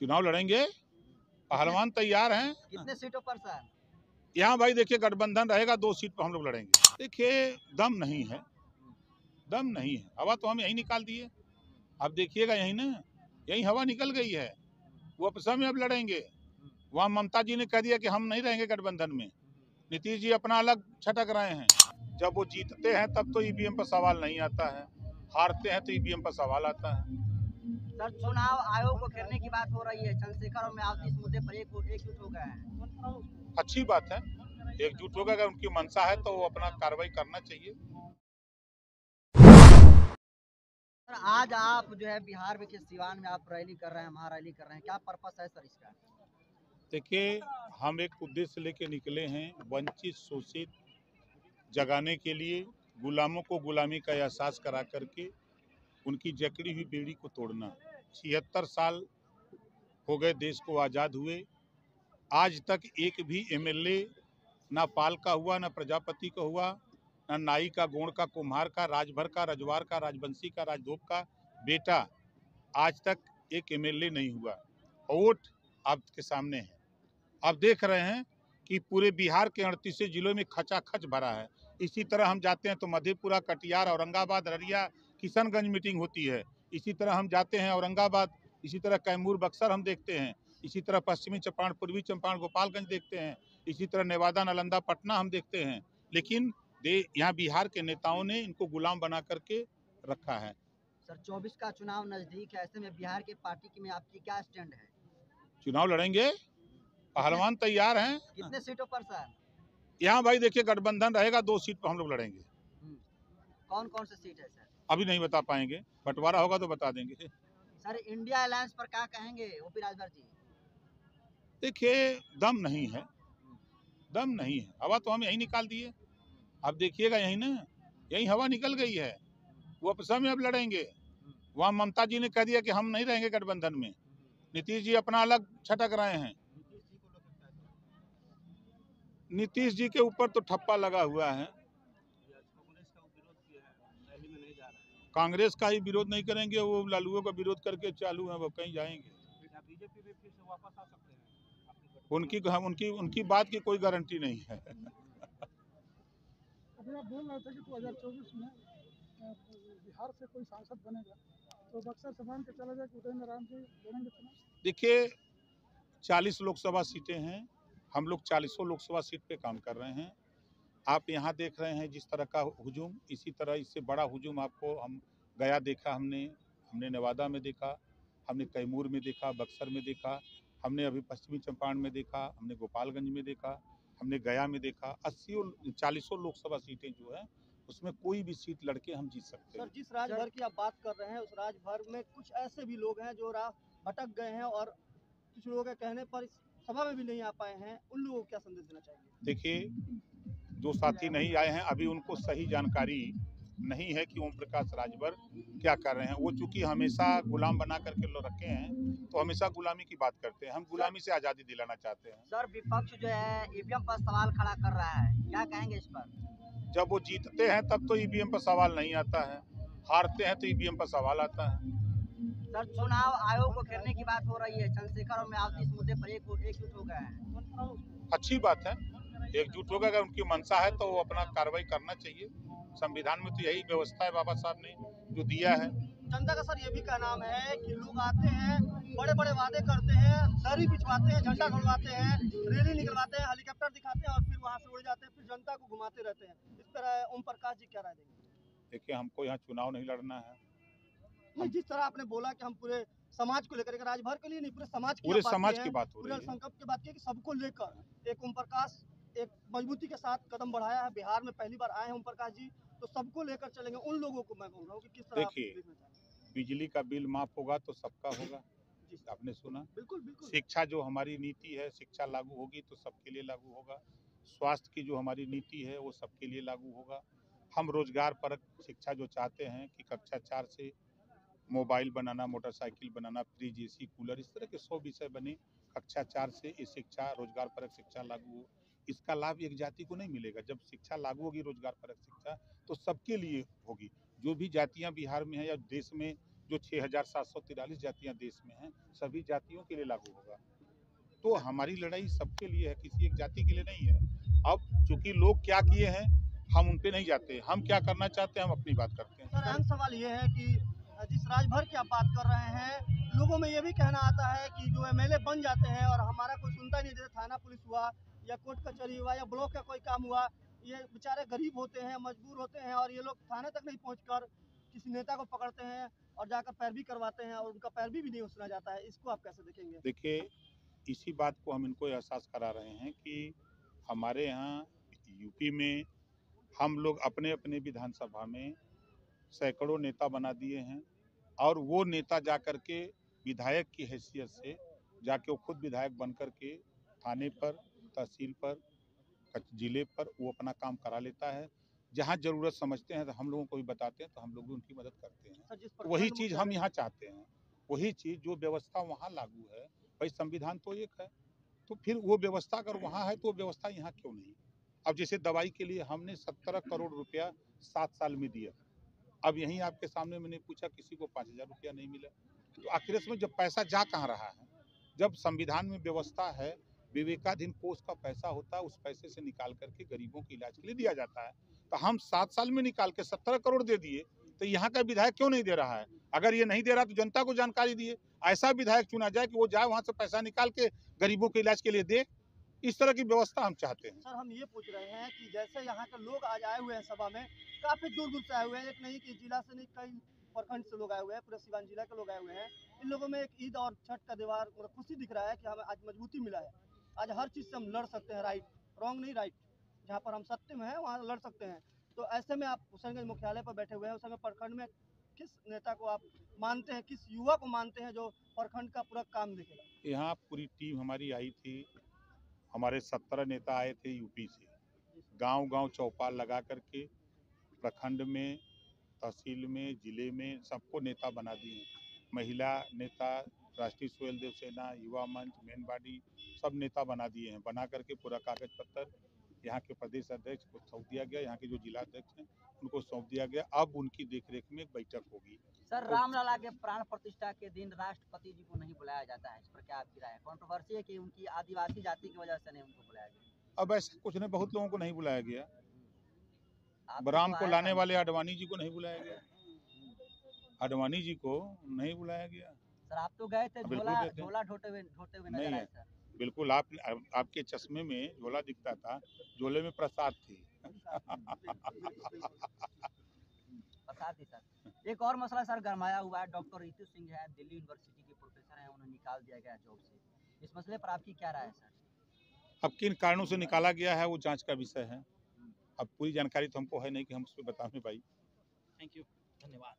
चुनाव लड़ेंगे। पहलवान तैयार हैं। कितने सीटों पर सर? यहाँ भाई देखिए गठबंधन रहेगा दो सीट पर हम लोग लड़ेंगे। देखिए दम नहीं है। दम नहीं है। हवा तो हम यही निकाल दिए अब देखिएगा यही ना यही हवा निकल गई है। वो आपस में अब लड़ेंगे। वहाँ ममता जी ने कह दिया कि हम नहीं रहेंगे गठबंधन में। नीतीश जी अपना अलग छटक रहे हैं। जब वो जीतते हैं तब तो ईवीएम पर सवाल नहीं आता है। हारते हैं तो ईवीएम पर सवाल आता है। सर चुनाव आयोग को घेरने की बात हो रही है। चंद्रशेखर और मायावती इस मुद्दे पर एक एकजुट हो गए हैं। अच्छी बात है। एकजुट होकर अगर उनकी मंशा है तो वो अपना कार्रवाई करना चाहिए। सर आज आप जो है बिहार में के सिवान में आप रैली कर रहे हैं महारैली कर रहे हैं? क्या पर्पस है सर इसका? देखिए हम एक उद्देश्य लेके निकले हैं वंचित शोषित जगाने के लिए गुलामों को गुलामी का एहसास करा करके उनकी जकड़ी हुई बेड़ी को तोड़ना। छिहत्तर साल हो गए देश को आज़ाद हुए। आज तक एक भी एमएलए ना पाल का हुआ, ना प्रजापति का हुआ, ना नाई का, गोण का, कुम्हार का, राजभर का, रजवार का राजवंशी का, राजधोप का बेटा आज तक एक एमएलए नहीं हुआ। वोट आपके सामने है। आप देख रहे हैं कि पूरे बिहार के अड़तीस जिलों में खचाखच भरा है। इसी तरह हम जाते हैं तो मधेपुरा, कटिहार, औरंगाबाद, अररिया किशनगंज मीटिंग होती है। इसी तरह हम जाते हैं औरंगाबाद इसी तरह कैमूर बक्सर हम देखते हैं। इसी तरह पश्चिमी चंपारण पूर्वी चंपारण गोपालगंज देखते हैं। इसी तरह नेवादा नालंदा पटना हम देखते हैं। लेकिन दे यहाँ बिहार के नेताओं ने इनको गुलाम बना करके रखा है। सर 24 का चुनाव नज़दीक है ऐसे में बिहार के पार्टी की में आपकी क्या स्टैंड है? चुनाव लड़ेंगे। पहलवान तैयार हैं। कितने सीटों पर सर? यहाँ भाई देखिए गठबंधन रहेगा दो सीट पर हम लोग लड़ेंगे। कौन कौन से सीट है सर? अभी नहीं बता पाएँगे बंटवारा होगा तो बता देंगे। सर इंडिया अलायंस पर क्या कहेंगे ओपी राजभर जी? देखिए दम नहीं है दम नहीं है। हवा तो हम यही निकाल दिए अब देखिएगा यही ना यही हवा निकल गई है। वो आपस में अब लड़ेंगे। वहाँ ममता जी ने कह दिया कि हम नहीं रहेंगे गठबंधन में। नीतीश जी अपना अलग छटक रहे हैं। नीतीश जी के ऊपर तो ठप्पा लगा हुआ है। कांग्रेस का ही विरोध नहीं करेंगे वो लालुओं का विरोध करके चालू है वो कहीं जाएँगे। उनकी हम उनकी उनकी बात की कोई गारंटी नहीं है। अभी आप बोल रहे थे कि 2024 में बिहार से कोई सांसद बनेगा तो बक्सर से के चला जाए कि उदयन जी लड़ेंगे देखिए चालीस लोकसभा सीटें हैं हम लोग चालीसों लोकसभा सीट पे काम कर रहे हैं। आप यहाँ देख रहे हैं जिस तरह का हुजूम इसी तरह इससे बड़ा हुजूम आपको हम गया देखा हमने हमने नवादा में देखा हमने कैमूर में देखा बक्सर में देखा हमने अभी पश्चिमी चंपारण में देखा हमने गोपालगंज में देखा हमने गया में देखा। अस्सी चालीसों लोकसभा सीटें जो है उसमें कोई भी सीट लड़के हम जीत सकते हैं। सर जिस राजभर की आप बात कर रहे हैं उस राजभर में कुछ ऐसे भी लोग हैं जो राह भटक गए हैं और कुछ लोगों के कहने पर सभा में भी नहीं आ पाए हैं उन लोगों को क्या संदेश देना चाहिए देखिए जो साथी नहीं आए हैं अभी उनको सही जानकारी नहीं है कि ओम प्रकाश राजभर क्या कर रहे हैं। वो चूँकि हमेशा गुलाम बना करके लोग रखे हैं तो हमेशा गुलामी की बात करते हैं। हम गुलामी से आज़ादी दिलाना चाहते हैं। सर विपक्ष जो है ईवीएम पर सवाल खड़ा कर रहा है। क्या कहेंगे इस पर? जब वो जीतते हैं तब तो ईवीएम पर सवाल नहीं आता है। हारते हैं तो ईवीएम पर सवाल आता है। सर चुनाव आयोग को घेरने की बात हो रही है। चंद्रशेखर और मायावती इस मुद्दे पर एक एकजुट हो गए हैं। अच्छी बात है। एकजुट होकर अगर उनकी मंशा है तो वो अपना कार्रवाई करना चाहिए। संविधान में तो यही व्यवस्था है बाबा साहब ने जो दिया है। जनता का सर ये भी का नाम है कि लोग आते हैं बड़े बड़े वादे करते हैं दरी बिछवाते हैं झंडा खड़वाते हैं रैली निकलवाते हैं हेलीकॉप्टर दिखाते हैं और फिर वहाँ से उड़ जाते हैं फिर जनता को घुमाते रहते हैं। इस तरह ओम प्रकाश जी क्या राय देंगे? देखिए हमको यहाँ चुनाव नहीं लड़ना है। नहीं जिस तरह आपने बोला कि हम पूरे समाज को लेकर एक राजभर के लिए नहीं पूरे समाज पूरे समाज की बात हो रही है। संकल्प की बात की सबको लेकर एक ओम प्रकाश एक मजबूती के साथ कदम बढ़ाया है। बिहार में पहली बार आए हैं ओम प्रकाश जी तो सबको लेकर चलेंगे। उन लोगों को मैं बोल रहा हूँ कि किस तरह देखिए। बिजली का बिल माफ़ होगा तो सबका होगा। आपने सुना। बिल्कुल बिल्कुल। शिक्षा जो हमारी नीति है शिक्षा लागू होगी तो सबके लिए लागू होगा। स्वास्थ्य की जो हमारी नीति है वो सबके लिए लागू होगा। हम रोज़गार परक शिक्षा जो चाहते हैं कि कक्षा चार से मोबाइल बनाना मोटरसाइकिल बनाना फ्रिज एसी कूलर इस तरह के सौ विषय बने। कक्षा चार से ये शिक्षा रोज़गार परक शिक्षा लागू हो। इसका लाभ एक जाति को नहीं मिलेगा। जब शिक्षा लागू होगी, रोज़गार परक शिक्षा तो सबके लिए होगी। जो भी जातियाँ बिहार में हैं या देश में, जो छः हज़ार सात सौ तिरालीस जातियाँ देश में हैं, सभी जातियों के लिए लागू होगा। तो हमारी लड़ाई सबके लिए है, किसी एक जाति के लिए नहीं है। अब चूँकि लोग क्या किए हैं, हम उन पे नहीं जाते। हम क्या करना चाहते हैं, हम अपनी बात करते हैं। सर अहम सवाल ये है कि जिस राज्य भर की आप बात कर रहे हैं, लोगों में ये भी कहना आता है कि जो एमएलए बन जाते हैं और हमारा कोई सुनता नहीं, जैसे थाना पुलिस हुआ या कोर्ट कचहरी हुआ या ब्लॉक का कोई काम हुआ, ये बेचारे गरीब होते हैं, मजबूर होते हैं और ये लोग थाने तक नहीं पहुंचकर किसी नेता को पकड़ते हैं और जाकर पैरवी करवाते हैं और उनका पैरवी भी नहीं सुना जाता है। इसको आप कैसे देखेंगे? देखिए, इसी बात को हम इनको एहसास करा रहे हैं कि हमारे यहाँ यूपी में हम लोग अपने अपने विधानसभा में सैकड़ों नेता बना दिए हैं और वो नेता जा कर के विधायक की हैसियत से, जाके वो खुद विधायक बन कर के थाने पर तहसील पर ज़िले पर वो अपना काम करा लेता है। जहाँ ज़रूरत समझते हैं तो हम लोगों को भी बताते हैं तो हम लोग भी उनकी मदद करते हैं। तो वही चीज़ हम यहाँ चाहते हैं। वही चीज़ जो व्यवस्था वहाँ लागू है भाई संविधान तो एक है। तो फिर वो व्यवस्था अगर वहाँ है तो वो व्यवस्था यहाँ क्यों नहीं? अब जैसे दवाई के लिए हमने सत्रह करोड़ रुपया सात साल में दिया। अब यहीं आपके सामने मैंने पूछा किसी को पाँच हज़ार रुपया नहीं मिला। तो आखिर इसमें जब पैसा जा कहाँ रहा है? जब संविधान में व्यवस्था है विवेकाधीन कोष का पैसा होता है, उस पैसे से निकाल करके गरीबों के इलाज के लिए दिया जाता है। तो हम सात साल में निकाल के सत्रह करोड़ दे दिए तो यहाँ का विधायक क्यों नहीं दे रहा है? अगर ये नहीं दे रहा तो जनता को जानकारी दिए। ऐसा विधायक चुना जाए कि वो जाए, वहाँ से पैसा निकाल के गरीबों के इलाज के लिए दे। इस तरह की व्यवस्था हम चाहते हैं। सर, हम ये पूछ रहे हैं कि जैसे यहाँ के लोग आज आए हुए हैं सभा में, काफ़ी दूर दूर से आए हुए हैं। एक नहीं कि जिला से नहीं, कई प्रखंड से लोग आए हुए हैं, पूरे सिवान जिला के लोग आए हुए हैं। इन लोगों में एक ईद और छठ का त्योहार खुशी दिख रहा है कि हमें आज मजबूती मिला है। आज हर चीज़ से हम लड़ सकते हैं राइट रॉन्ग नहीं राइट जहाँ पर हम सत्य में हैं वहाँ लड़ सकते हैं। तो ऐसे में आप हुसैनगंज मुख्यालय पर बैठे हुए हैं हुसैनगंज प्रखंड में किस नेता को आप मानते हैं किस युवा को मानते हैं जो प्रखंड का पूरा काम देखेगा? यहाँ पूरी टीम हमारी आई थी हमारे सत्रह नेता आए थे यूपी से। गाँव गाँव चौपाल लगा करके प्रखंड में तहसील में ज़िले में सबको नेता बना दिए। महिला नेता राष्ट्रीय स्वयं देव सेना युवा मंच मेन बॉडी सब नेता बना दिए हैं। बना करके पूरा कागज़ पत्र यहाँ के प्रदेश अध्यक्ष को सौंप दिया गया यहाँ के जो जिला अध्यक्ष हैं उनको सौंप दिया गया। अब उनकी देखरेख में एक बैठक होगी। सर रामलला के प्राण प्रतिष्ठा के दिन राष्ट्रपति जी को नहीं बुलाया जाता है। इस पर क्या आपकी राय है? कॉन्ट्रोवर्सी है कि उनकी आदिवासी जाति की वजह से नहीं उनको बुलाया गया? अब ऐसा कुछ नहीं बहुत लोगों को नहीं बुलाया गया। राम तो को लाने वाले आडवाणी जी को नहीं बुलाया गया। आडवाणी जी को नहीं बुलाया गया। सर आप तो गए थे झोला झोला ढोते हुए ढोते हुए नहीं नज़र आए सर। बिल्कुल आप आप- आपके चश्मे में झोला दिखता था झोले में प्रसाद थी। बता दी सर एक और मसला सर गरमाया हुआ है डॉक्टर रितु सिंह है दिल्ली यूनिवर्सिटी के प्रोफेसर हैं उन्हें निकाल दिया गया जॉब से। इस मसले पर आपकी क्या राय है सर? अब किन कारणों से निकाला गया है वो जाँच का विषय है। अब पूरी जानकारी तो हमको है नहीं कि हम उस पर बता पाई। थैंक यू धन्यवाद।